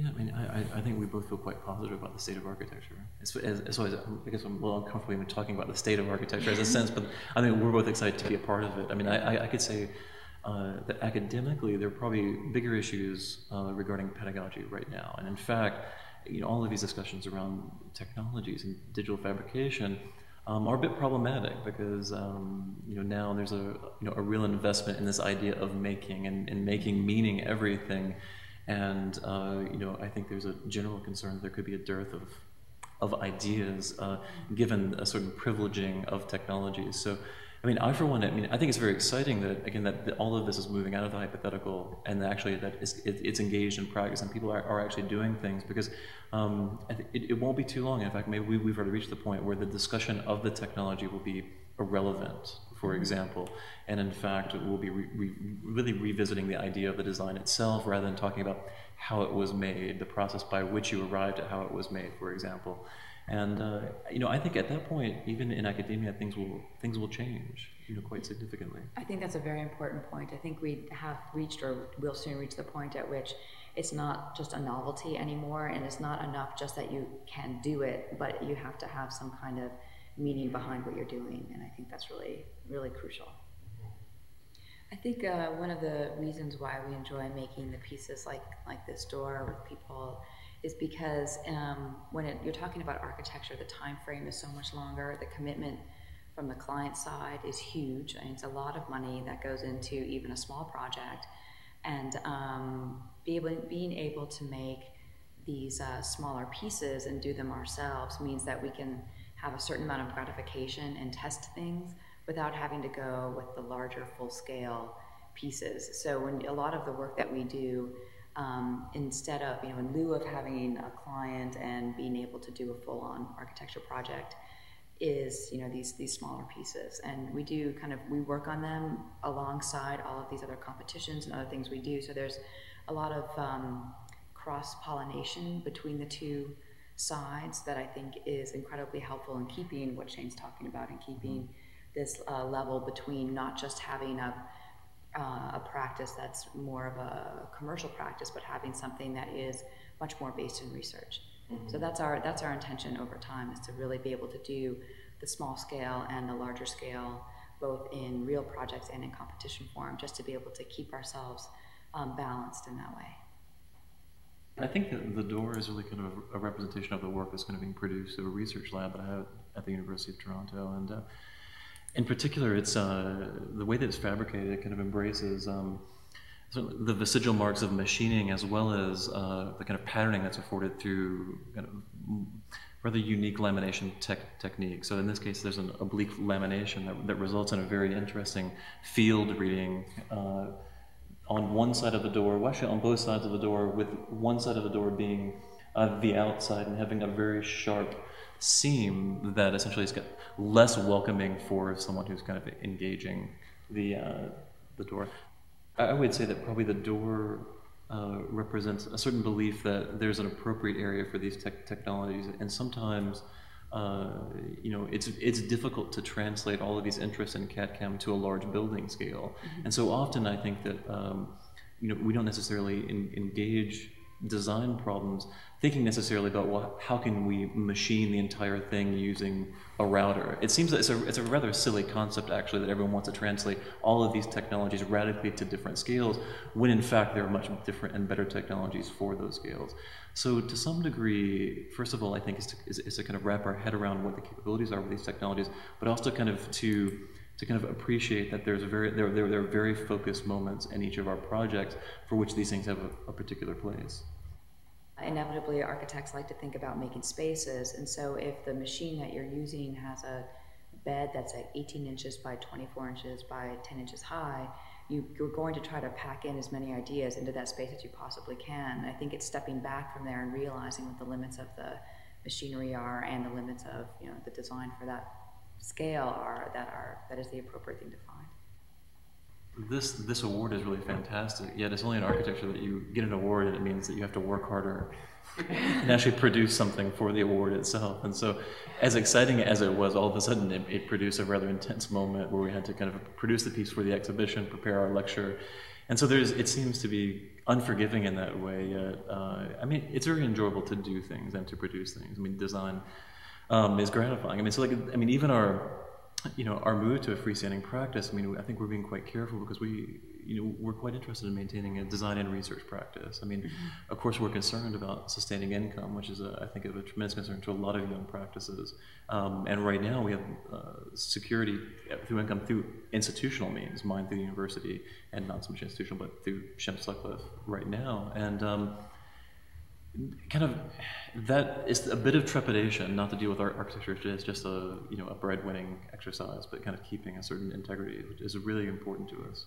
Yeah, I mean, I, I think we both feel quite positive about the state of architecture. As, as, as always, I guess I'm a little uncomfortable even talking about the state of architecture as a sense, but I mean, we're both excited to be a part of it. I mean, I, I, could say uh, that academically, there are probably bigger issues uh, regarding pedagogy right now. And in fact, you know, all of these discussions around technologies and digital fabrication um, are a bit problematic because um, you know now there's a you know a real investment in this idea of making and, and making meaning everything, and uh, you know I think there's a general concern that there could be a dearth of of ideas uh, given a certain privileging of technologies. So I mean, I for one, I mean, I think it's very exciting that again that, all of this is moving out of the hypothetical and actually that it's, it, it's engaged in practice and people are, are actually doing things because um, it, it, won't be too long. In fact, maybe we, have already reached the point where the discussion of the technology will be irrelevant, for example, and in fact, we'll be re, re, really revisiting the idea of the design itself rather than talking about how it was made, the process by which you arrived at how it was made, for example. And uh, you know, I think at that point, even in academia, things will things will change, you know, quite significantly. I think that's a very important point. I think we have reached, or will soon reach, the point at which it's not just a novelty anymore, and it's not enough just that you can do it, but you have to have some kind of meaning behind what you're doing, and I think that's really, really crucial. I think uh, one of the reasons why we enjoy making the pieces like like this door with people is because um, when it, you're talking about architecture, the time frame is so much longer. The commitment from the client side is huge. I mean, it's a lot of money that goes into even a small project, and um, be able, being able to make these uh, smaller pieces and do them ourselves means that we can have a certain amount of gratification and test things without having to go with the larger full scale pieces. So when a lot of the work that we do um, instead of, you know, in lieu of having a client and being able to do a full-on architecture project, is you know these these smaller pieces, and we do kind of we work on them alongside all of these other competitions and other things we do. So there's a lot of um, cross pollination between the two sides that I think is incredibly helpful in keeping what Shane's talking about and keeping this uh, level between not just having a uh, a practice that's more of a commercial practice, but having something that is much more based in research. Mm-hmm. So that's our that's our intention over time is to really be able to do the small scale and the larger scale, both in real projects and in competition form, just to be able to keep ourselves um, balanced in that way. I think that the door is really kind of a, representation of the work that's kind of being produced at a research lab that I have at the University of Toronto, and uh, in particular, it's uh, the way that it's fabricated. It kind of embraces um, the vestigial marks of machining as well as uh, the kind of patterning that's afforded through kind of rather unique lamination tech technique. So in this case, there's an oblique lamination that, that results in a very interesting field reading. On one side of the door, actually on both sides of the door, with one side of the door being uh, the outside and having a very sharp seam that essentially is less welcoming for someone who's kind of engaging the uh, the door. I would say that probably the door uh, represents a certain belief that there's an appropriate area for these te- technologies, and sometimes. Uh, you know, it's it's difficult to translate all of these interests in CAD/CAM to a large building scale, mm-hmm. and so often I think that um, you know we don't necessarily in, engage design problems thinking necessarily about well, how can we machine the entire thing using a router. It seems that it's a, it's a rather silly concept actually that everyone wants to translate all of these technologies radically to different scales when in fact there are much different and better technologies for those scales. So to some degree, first of all, I think is to, is, is to kind of wrap our head around what the capabilities are with these technologies, but also kind of to to kind of appreciate that there's a very there, there, there are very focused moments in each of our projects for which these things have a, a particular place. Inevitably architects like to think about making spaces and so if the machine that you're using has a bed that's like 18 inches by 24 inches by 10 inches high you, are going to try to pack in as many ideas into that space as you possibly can. I think it's stepping back from there and realizing what the limits of the machinery are and the limits of you know the design for that scale are that are that is the appropriate thing to find this this award is really fantastic. Yet it's only in architecture that you get an award, and it means that you have to work harder and actually produce something for the award itself. And so, as exciting as it was, all of a sudden it, it, produced a rather intense moment where we had to kind of produce the piece for the exhibition, prepare our lecture. And so there's, it seems to be unforgiving in that way. Yet, uh, I mean, it's very enjoyable to do things and to produce things. I mean, design um, is gratifying. I mean, so like, I mean, even our, you know, our move to a freestanding practice. I mean, I think we're being quite careful because we, you know, we're quite interested in maintaining a design and research practice. I mean, mm-hmm. of course, we're concerned about sustaining income, which is, a, I think, of a tremendous concern to a lot of young practices. Um, and right now, we have uh, security through income through institutional means, mine through the university, and not so much institutional, but through Shim-Sutcliffe right now. And um, kind of that is a bit of trepidation, not to deal with architecture as just a you know a breadwinning exercise, but kind of keeping a certain integrity is really important to us.